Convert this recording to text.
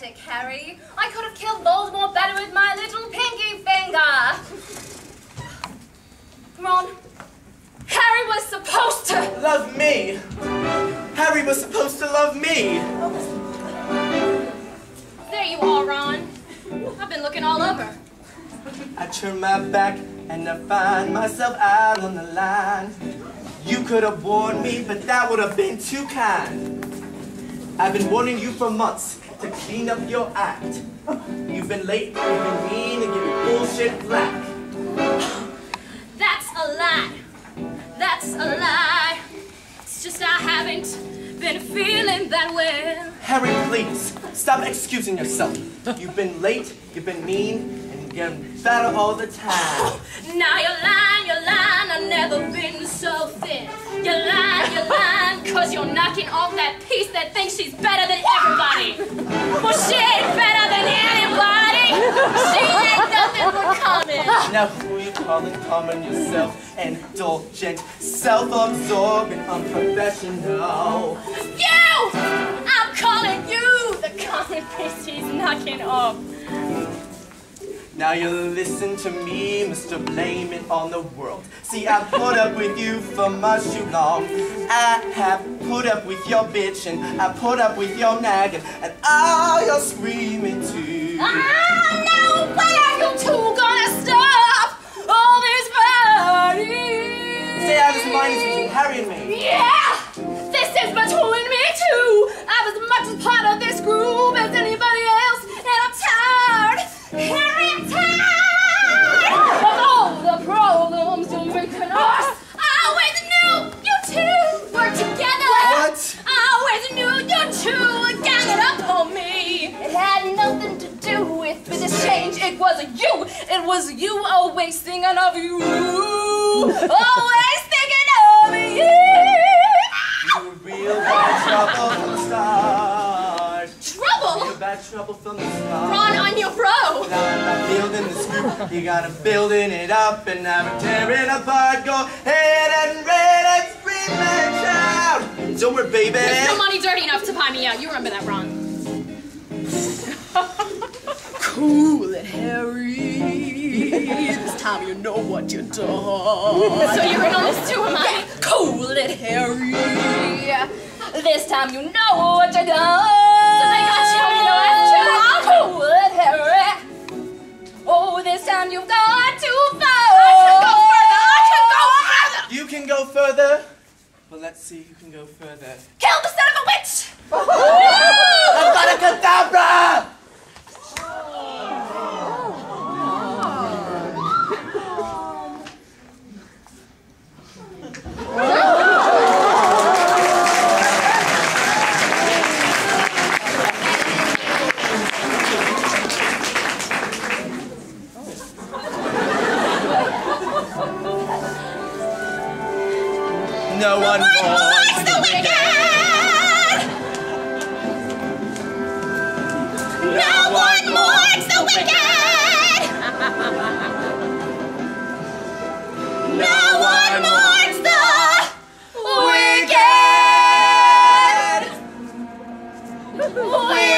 pathetic, Harry. I could have killed Voldemort better with my little pinky finger. Ron, Harry was supposed to... Love me. Harry was supposed to love me. There you are, Ron. I've been looking all over. I turn my back and I find myself out on the line. You could have warned me, but that would have been too kind. I've been warning you for months, to clean up your act. You've been late, you've been mean, and giving bullshit black. That's a lie. That's a lie. It's just I haven't been feeling that well. Harry, please, stop excusing yourself. You've been late, you've been mean, and you're getting fatter all the time. Now you're lying, you're lying. I've never been so thin. You're lying, you're lying, cause you're knocking off that piece that thinks she's better than Now who you calling common yourself? Indulgent, self-absorbed, and unprofessional. You! I'm calling you the common piece he's knocking off. Now you listen to me, Mr. Blame It on the World. See, I've put up with you for much too long. I have put up with your bitching, I put up with your nagging, and all your screaming too. Ah, change, it was you! It was you always thinking of you! Always thinking of you! You were real bad trouble from the start. Trouble? Real bad trouble from the start. Ron on your bro! Now I'm not building this group, you gotta building it up and now we're tearing apart. Go ahead and red and scream and shout. Don't worry, baby. There's no money dirty enough to buy me out. You remember that, Ron. Cool it, Harry. This time you know what you've done. So you're in on this too, am I? Cool it, Harry. This time you know what you done. So they got you, you know that's true. Cool it, Harry. Oh, this time you've gone too far. I can go further. I can go oh. further. You can go further. Well, let's see who can go further. Kill the son of a witch! Abracadabra! no one mourns the wicked. No one mourns the wicked. No one mourns the wicked. Wicked.